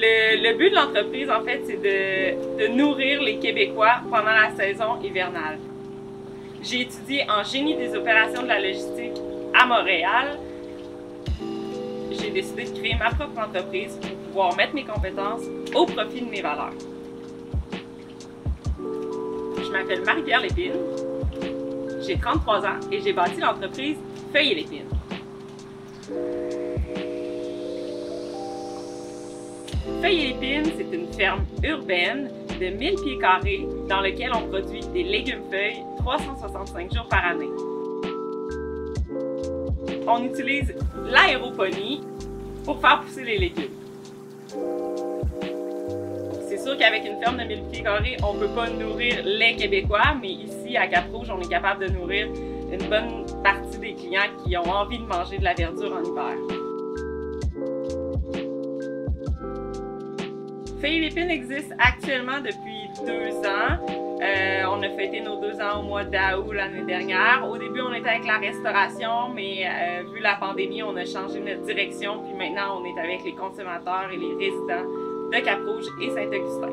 Le, but de l'entreprise, en fait, c'est de, de nourrir les Québécois pendant la saison hivernale. J'ai étudié en génie des opérations de la logistique à Montréal. J'ai décidé de créer ma propre entreprise pour pouvoir mettre mes compétences au profit de mes valeurs. Je m'appelle Marie-Pierre Lépine. J'ai 33 ans et j'ai bâti l'entreprise Feuille et Lépine. Feuille et Lépine, c'est une ferme urbaine de 1000 pieds carrés dans lequel on produit des légumes-feuilles 365 jours par année. On utilise l'aéroponie pour faire pousser les légumes. C'est sûr qu'avec une ferme de 1000 pieds carrés, on ne peut pas nourrir les Québécois, mais ici, à Cap-Rouge, on est capable de nourrir une bonne partie des clients qui ont envie de manger de la verdure en hiver. Lépine existe actuellement depuis deux ans. Euh, on a fêté nos deux ans au mois d'août l'année dernière. Au début, on était avec la restauration, mais euh, vu la pandémie, on a changé notre direction. Puis maintenant, on est avec les consommateurs et les résidents de Cap-Rouge et Saint-Augustin.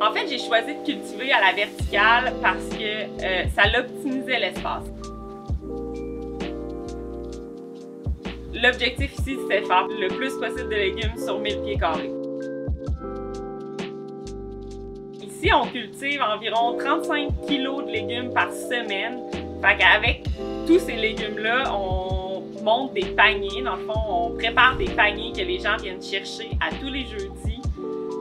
En fait, j'ai choisi de cultiver à la verticale parce que euh, ça l'optimisait l'espace. L'objectif ici, c'est de faire le plus possible de légumes sur 1000 pieds carrés. Ici, on cultive environ 35 kg de légumes par semaine. Fait qu'avec tous ces légumes-là, on monte des paniers. Dans le fond, on prépare des paniers que les gens viennent chercher à tous les jeudis.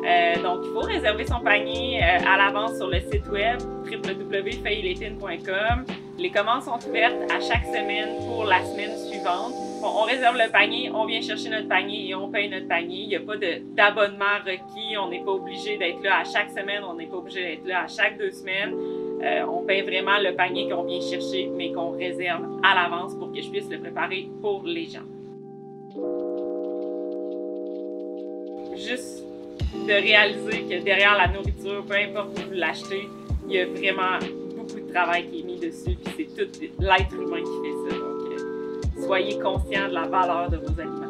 Euh, donc, il faut réserver son panier euh, à l'avance sur le site web www.feuilleletine.com. Les commandes sont ouvertes à chaque semaine pour la semaine suivante. On réserve le panier, on vient chercher notre panier et on paye notre panier. Il n'y a pas d'abonnement requis. On n'est pas obligé d'être là à chaque semaine. On n'est pas obligé d'être là à chaque deux semaines. Euh, on paye vraiment le panier qu'on vient chercher, mais qu'on réserve à l'avance pour que je puisse le préparer pour les gens. Juste de réaliser que derrière la nourriture, peu importe où vous l'achetez, il y a vraiment travail qui est mis dessus, puis c'est tout l'être humain qui fait ça. Donc, euh, soyez conscient de la valeur de vos aliments.